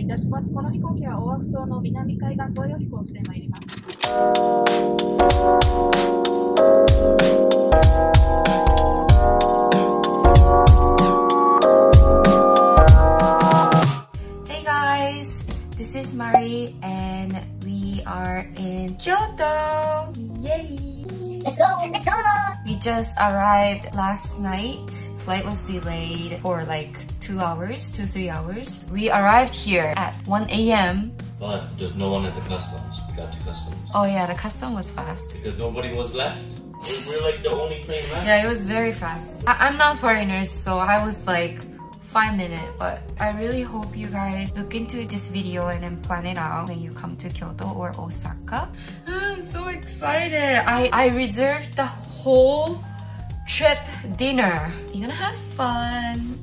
いたします。この飛行機はオアフ島の南海岸沿いを飛行してまいります。 Hey guys, this is Mari and we are in Kyoto. Yay! Let's go! Let's go! We just arrived last night. Flight was delayed for like two hours, two, three hours. We arrived here at 1 a.m. But there's no one at the customs. We got to customs. Oh yeah, the custom was fast. Because nobody was left. We- We're like the only plane left. Yeah, it was very fast. I- I'm not foreigner, so I was like five minutes, but I really hope you guys look into this video and then plan it out when you come to Kyoto or Osaka. I'm so excited. I, I reserved the whole trip dinner. You're gonna have fun.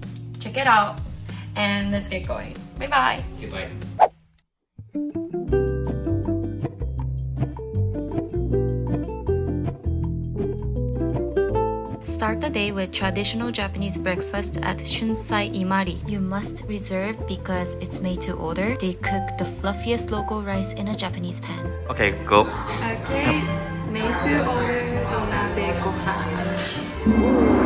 Check it out and let's get going. Bye bye. Goodbye. Start the day with traditional Japanese breakfast at Shunsai Imari. You must reserve because it's made to order. They cook the fluffiest local rice in a Japanese pan. Okay, go. Okay, made to order donabe gohan.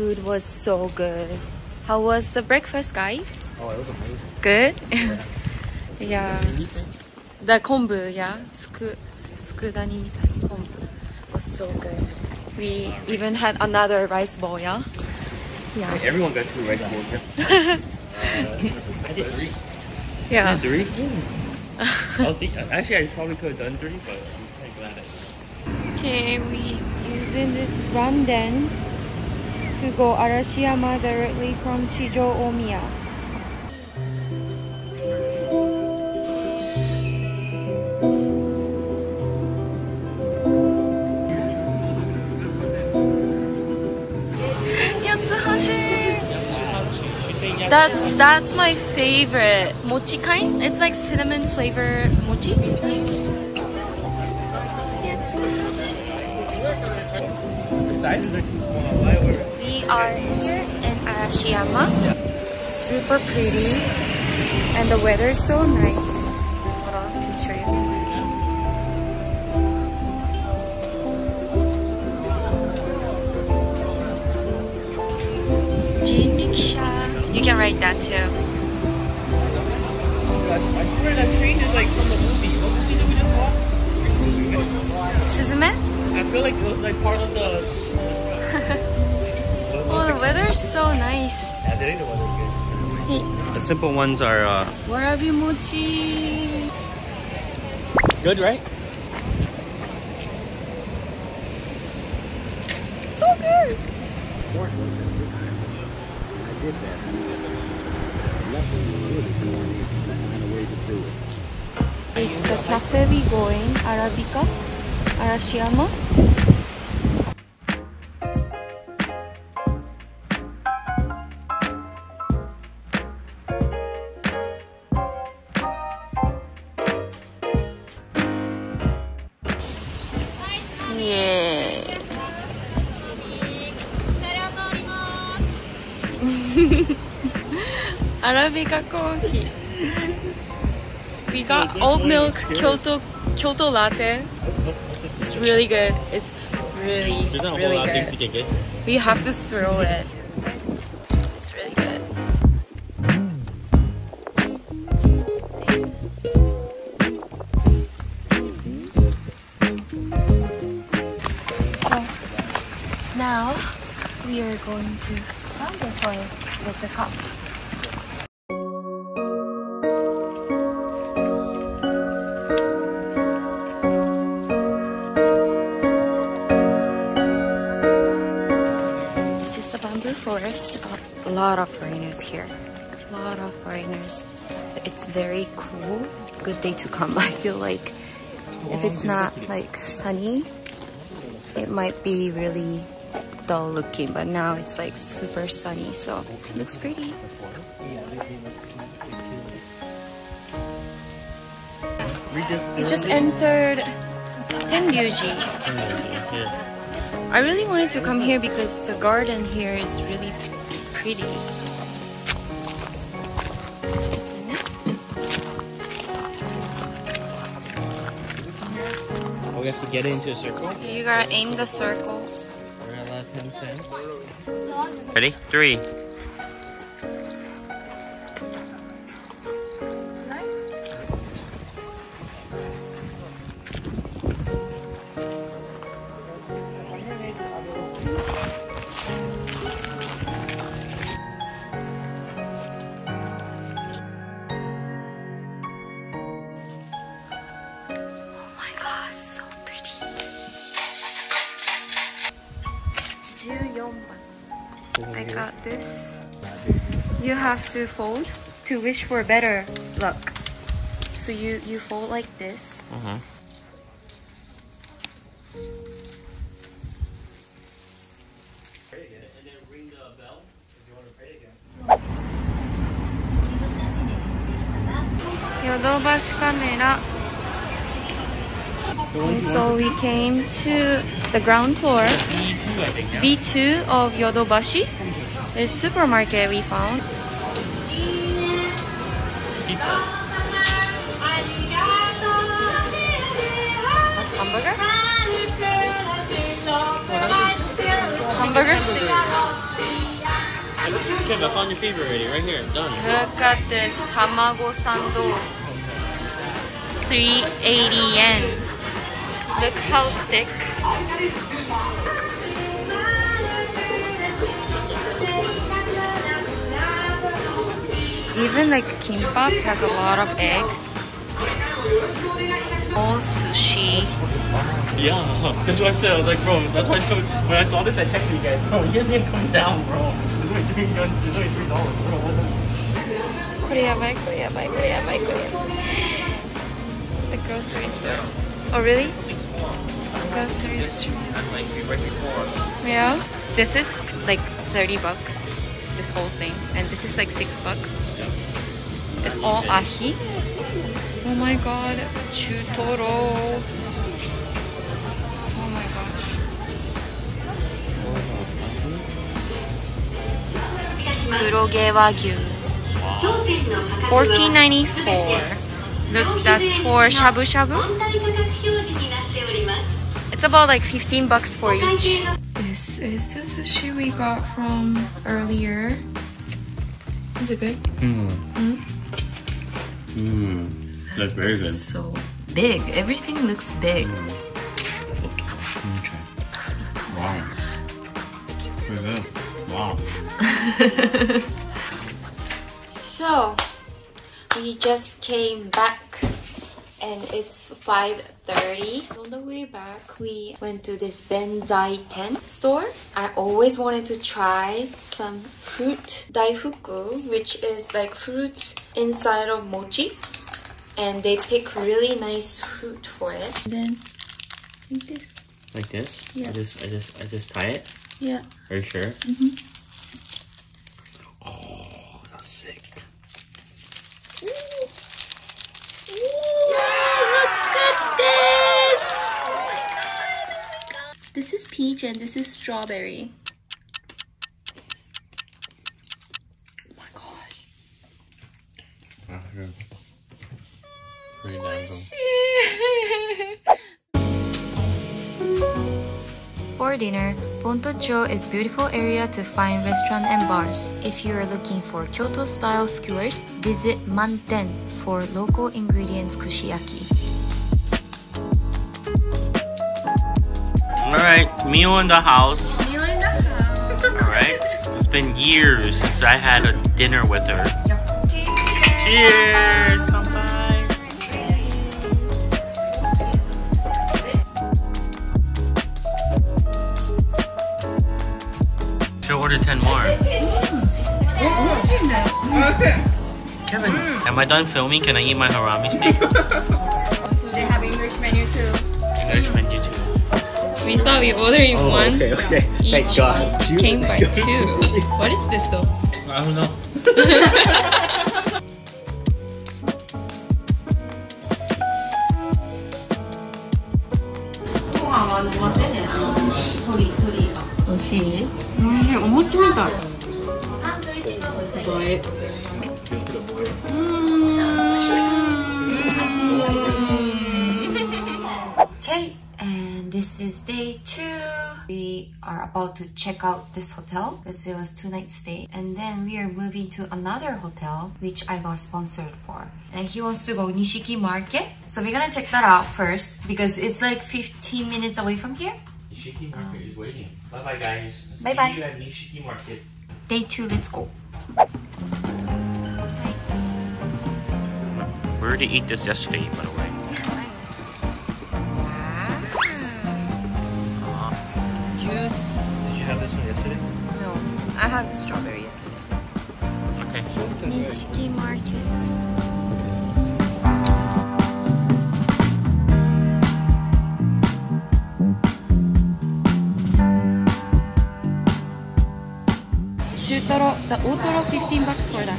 Food was so good. How was the breakfast, guys? Oh, it was amazing. Good? yeah. The kombu, yeah. Tsuku, tsukudani mitai kombu was so good. We even had another rice bowl, yeah? Yeah. Everyone got two rice bowls. Yeah. uh, I did three. Yeah. Three? I think, actually, I probably could have done three, but I'm kind of glad I Okay, we using this Randen to go Arashiyama directly from Shijo Omiya. Yatsuhashi. That's that's my favorite mochi kind. It's like cinnamon flavor mochi. Yatsuhashi. The sizes are too small. Why order? We are here in uh, Arashiyama. Super pretty. And the weather is so nice. Hold on, let me show you. Jinriksha. You can write that too. I swear that train is like from the movie. What movie did we just watch? Suzume? I feel like it was like part of the. The weather is so nice. Yeah, today the weather's Hey, good. The simple ones are uh, warabi mochi. good, right? So good. Is the cafe we going? Arabica? Arashiyama? Arabica coffee. We got oat milk Kyoto Kyoto latte. It's really good. It's really really good. We have to swirl it. It's really good. Now we are going to Mountain Forest with the cup. Lot of foreigners here. A lot of foreigners. It's very cool. Good day to come. I feel like if it's not like sunny, it might be really dull looking, but now it's like super sunny, so it looks pretty. We just We just entered Tenryuji. Yeah. I really wanted to come here because the garden here is really pretty. Oh, we have to get into a circle. You gotta aim the circle. We're at 10 cents. Ready? Three. I got this. You have to fold to wish for better luck. So you you fold like this. Uh-huh. Yodobashi camera. And so we came to the ground floor, B2, I think. Yeah. B2 of Yodobashi. There's supermarket we found. Pizza. What's hamburger? Hamburger stick. Kim, I found your favorite already. Right here. Done. Look at this tamago sando. 380 yen. Look how thick. Even like kimbap has a lot of eggs. All sushi. Yeah, that's what I said. I was like, bro, that's why I told, when I saw this, I texted you guys, bro, you guys need to come down, bro. It's only three, it's only three dollars, bro. What the? Korea, my Korea, my Korea, my Korea. The grocery store. Oh really? Something. Grocery This, store. that's like right before. Yeah. This is like 30 bucks. This whole thing. And this is like 6 bucks. It's all ahi. Oh my god. Chutoro. Oh my gosh. Kuroge Wagyu. 14.94. Look, that's for shabu shabu. It's about like 15 bucks for each. This is the sushi we got from earlier. Is it good? Hmm. Hmm. That's very good. So big. Everything looks big. Let me try. Wow. Very good. Wow. So we just came back and it's 5.30. On the way back, we went to this Benzai Ten store. I always wanted to try some fruit daifuku, which is like fruits inside of mochi. And they pick really nice fruit for it. And then like this. Like this? Yeah. I just, I just, I just tie it. Yeah. Are you sure? Mm-hmm. Oh, that's sick. look at this! This is peach and this is strawberry. Oh my gosh. Nice. For dinner, Pontocho is beautiful area to find restaurant and bars. If you are looking for Kyoto style skewers, visit Manten for local ingredients kushiyaki. Alright, meal in the house. Meal in the house. Alright. It's been years since I had a dinner with her. Cheers! Kanpai! Should order 10 more. Kevin, am I done filming? Can I eat my harami steak? thought we ordering Oh, one. okay, okay. Thank God. Came by two. What is this though? I don't know. is day two. We are about to check out this hotel because it was two nights stay. And then we are moving to another hotel, which I got sponsored for. And he wants to go Nishiki Market. So we're gonna check that out first because it's like 15 minutes away from here. Nishiki Market oh. is waiting. Bye bye, guys. Bye-bye. See you at Nishiki Market. Day two, let's go. We already ate this yesterday, by the way. Juice. Did you have this one yesterday? No, I had strawberry yesterday. Okay. Nishiki Market. Chutoro, the Otoro 15 bucks for that.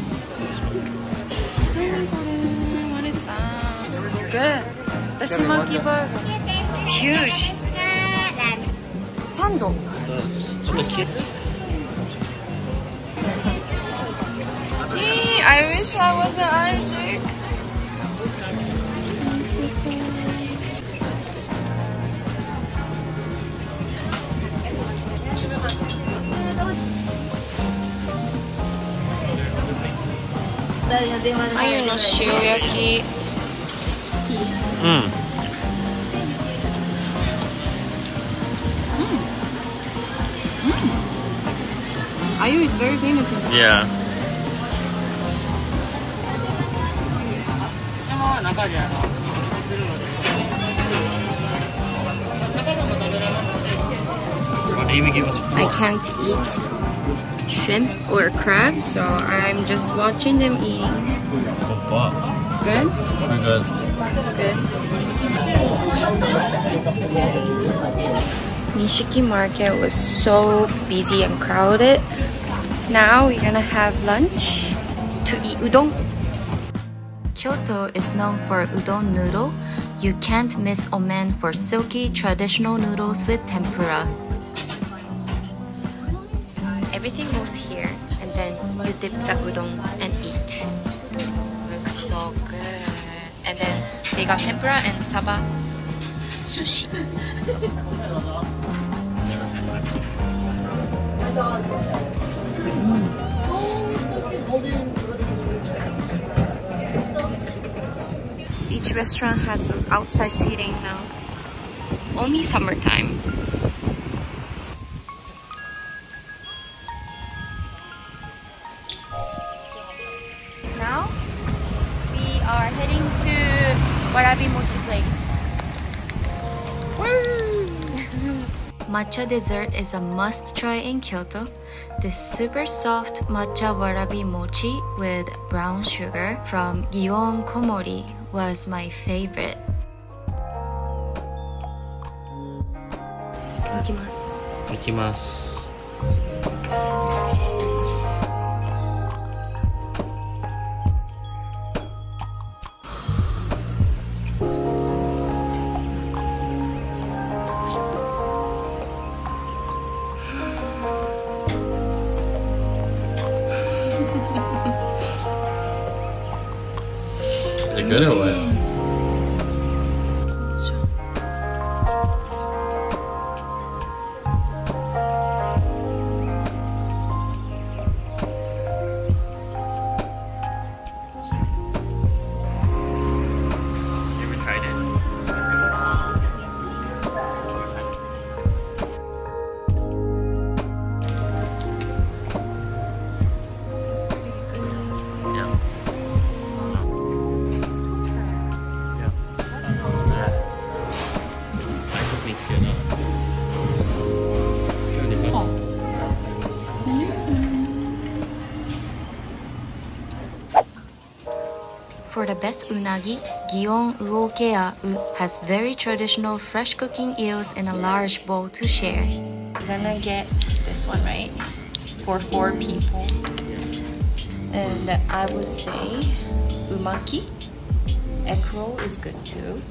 What is that? Good. The Shimaki burger. It's huge. Sando. The, the kid. Eee, I wish I wasn't allergic. Ayu no shioyaki. Mm. Ayu is very famous in Japan. Yeah. I can't eat shrimp or crab, so I'm just watching them eating. So far. Good? Good. Good. Nishiki Market was so busy and crowded. Now we're gonna have lunch to eat udon. Kyoto is known for udon noodle. You can't miss omen for silky traditional noodles with tempura. Everything goes here and then you dip the udon and eat. Looks so good. And then they got tempura and saba sushi. Each restaurant has those outside seating now. Only summertime. Now we are heading to Warabi Mochi Place matcha dessert is a must try in Kyoto. This super soft matcha warabi mochi with brown sugar from Gion Komori was my favorite. いきます。行きます。 It good or For the best unagi, Gion Uokeya has very traditional fresh cooking eels in a large bowl to share. You're gonna get this one, right? For four people. And I would say umaki. Roll is good too.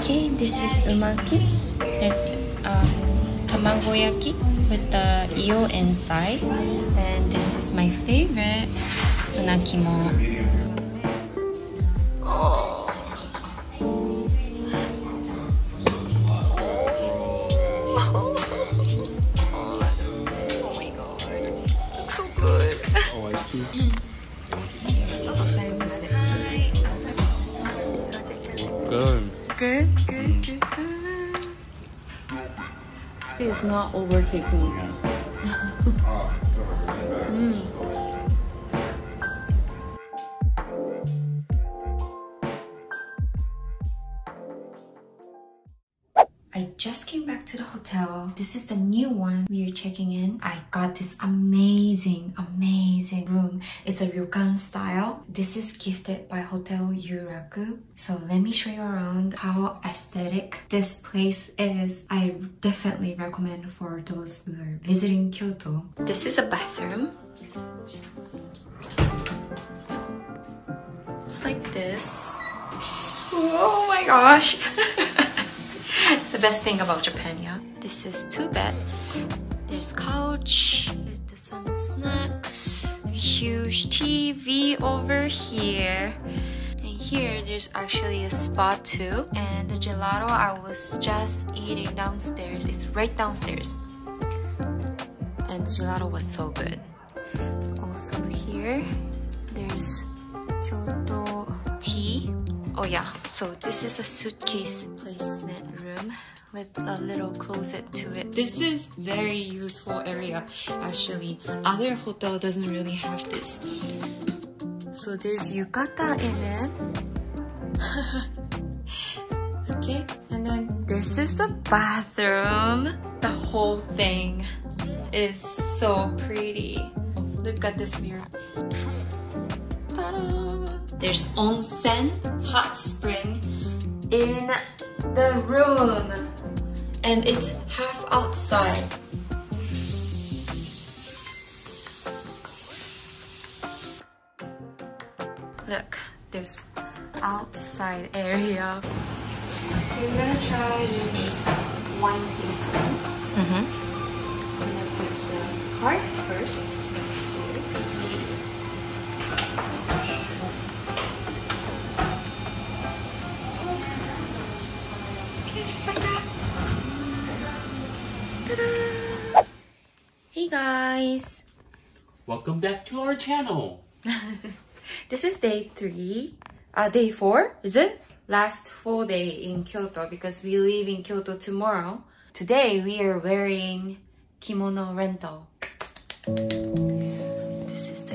Okay, this is umaki. There's um, tamagoyaki with the eel inside. And this is my favorite, unakimo. Good. Good, good, mm. good, good. It's not overtaking. I mm. This is the new one we are checking in. I got this amazing, amazing room. It's a ryokan style. This is gifted by Hotel Yuraku. So let me show you around how aesthetic this place is. I definitely recommend for those who are visiting Kyoto. This is a bathroom. It's like this. Oh my gosh. the best thing about Japan, yeah. This is two beds. There's couch with some snacks. Huge TV over here. And here there's actually a spa too. And the gelato I was just eating downstairs. It's right downstairs. And the gelato was so good. Also here there's Kyoto tea. Oh yeah, so this is a suitcase placement room with a little closet to it. This is very useful area actually. Other hotel doesn't really have this. So there's yukata in it. okay, and then this is the bathroom. The whole thing is so pretty. Look at this mirror. Ta-da! There's onsen, hot spring in the room. And it's half outside. Look, there's outside area. We're gonna try this wine tasting. Mm-hmm. I'm gonna put the card first. Just like that. Ta-da! Hey guys! Welcome back to our channel. This is day three. Uh, day four, is it? Last full day in Kyoto because we leave in Kyoto tomorrow. Today we are wearing kimono rental. This is the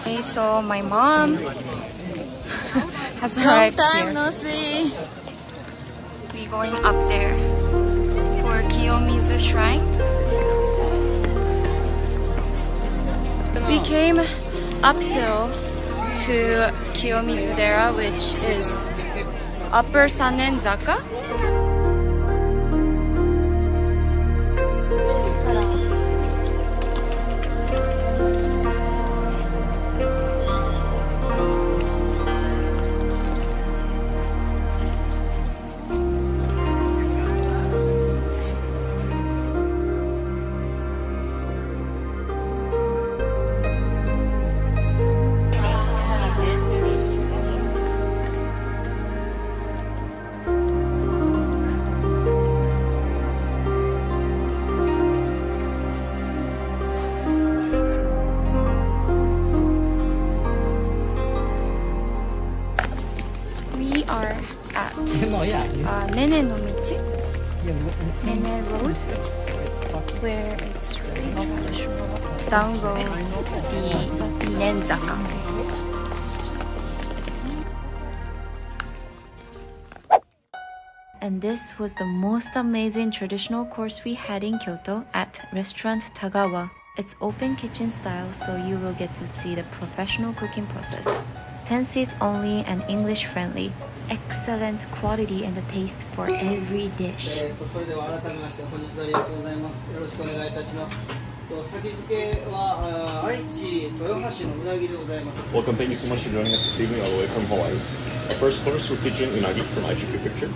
Okay, so my mom has arrived here. no see. We going up there for Kiyomizu Shrine. We came uphill to Kiyomizu Dera, which is Upper Sanen No, yeah. uh, Nene no Michi, Nene Road, where it's really. Down road, the Ninenzaka. And this was the most amazing traditional course we had in Kyoto at restaurant Tagawa. It's open kitchen style, so you will get to see the professional cooking process. 10 seats only and English friendly excellent quality and the taste for every dish. Welcome, thank you so much for joining us this evening all the way from Hawaii. Our first course we're featuring unagi from Aichi Prefecture.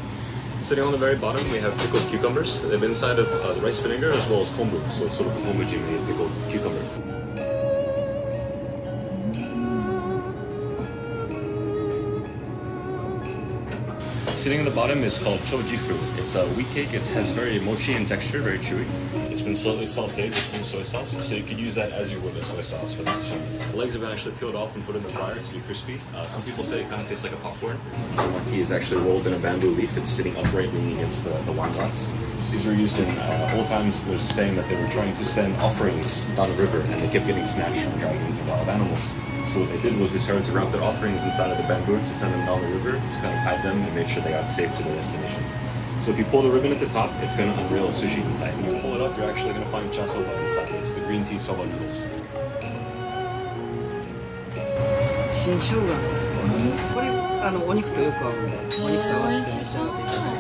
Sitting on the very bottom, we have pickled cucumbers. They've been inside of uh, rice vinegar as well as kombu, so it's sort of a kombu jime pickled cucumber. Sitting on the bottom is called chojifu. It's a wheat cake. It has very mochi in texture, very chewy. It's been slightly sauteed with some soy sauce, so you could use that as you would a soy sauce for this dish. The legs have been actually peeled off and put in the fryer to be crispy. Uh, some people say it kind of tastes like a popcorn. The monkey is actually rolled in a bamboo leaf. It's sitting upright, leaning against the, the wontons. These were used in uh, old times. There's a saying that they were trying to send offerings down the river, and they kept getting snatched from dragons and wild animals. So what they did was they started to wrap their offerings inside of the bamboo to send them down the river to kind of hide them and make sure they got safe to their destination. So if you pull the ribbon at the top, it's going to unveil a sushi inside. When you pull it up, you're actually going to find cha soba inside. It's the green tea soba noodles. 新生姜。これあのお肉とよく合うんで、お肉と合わせて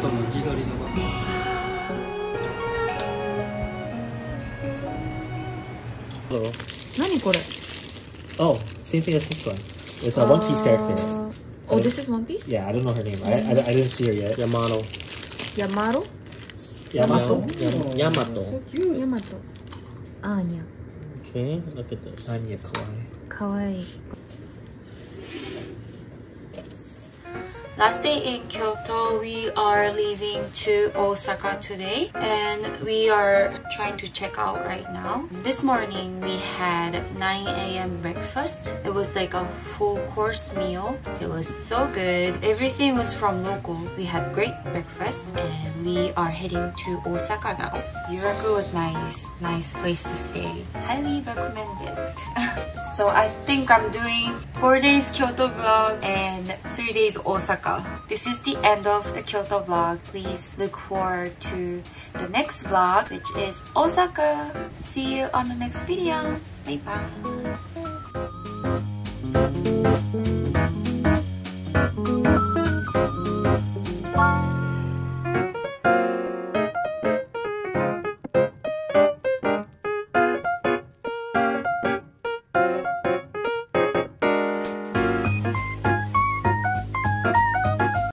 と京都の地鶏の部分。Hello. 何これ Oh, same thing as this one. It's a One Piece character. Oh, this is One Piece? Yeah, I don't know her name. I, I, I didn't see her yet. Yamano. Yamaro? Yamato? Yam- Yamato. Yamato. Anya. Okay, look at this. Anya Kawaii. Kawaii. Last day in Kyoto, we are leaving to Osaka today and we are trying to check out right now. This morning we had 9 a.m. breakfast. It was like a full course meal. It was so good. Everything was from local. We had great breakfast and we are heading to Osaka now. Yuraku was nice. Nice place to stay. Highly recommended. so I think I'm doing 4 days Kyoto vlog and 3 days Osaka. This is the end of the Kyoto vlog. Please look forward to the next vlog, which is Osaka. See you on the next video. Bye bye.